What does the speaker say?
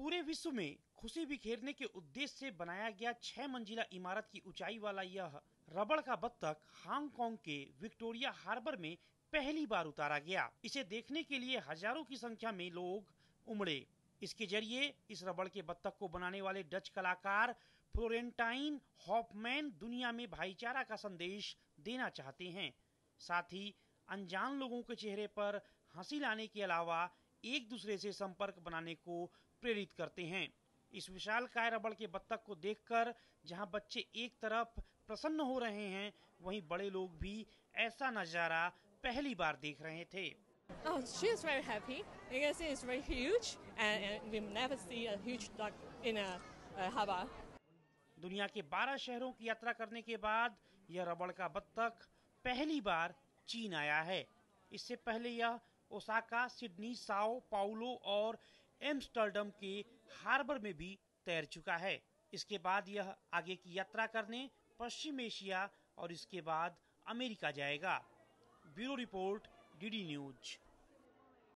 पूरे विश्व में खुशी बिखेरने के उद्देश्य से बनाया गया छह मंजिला इमारत की ऊंचाई वाला यह रबड़ का बत्तख हांगकांग के विक्टोरिया हार्बर में पहली बार उतारा गया। इसे देखने के लिए हज़ारों की संख्या में लोग उमड़े। इसके ज़रिए इस रबड़ के बत्तख को बनाने वाले डच कलाकार फ्लोरेंटाइन हॉफमैन दुनिया में भाईचारा का संदेश देना चाहते हैं। साथ ही अनजान लोगों के चेहरे पर हँसी लाने के अलावा एक दूसरे से संपर्क बनाने को प्रेरित करते हैं। इस विशाल काय रबड़ के बत्तख को देखकर जहाँ बच्चे एक तरफ़ प्रसन्न हो रहे हैं वहीं बड़े लोग भी ऐसा नज़ारा पहली बार देख रहे थे। Oh, she is very happy. Because it is very huge and, and we never see a huge duck in a, a harbor. दुनिया के 12 शहरों की यात्रा करने के बाद यह रबड़ का बत्तख पहली बार चीन आया है। इससे पहले यह ओसाका, सिडनी, साओ, पाउलो और एम्स्टर्डम के हार्बर में भी तैर चुका है। इसके बाद यह आगे की यात्रा करने पश्चिम एशिया और इसके बाद अमेरिका जाएगा। Bureau report, DD news.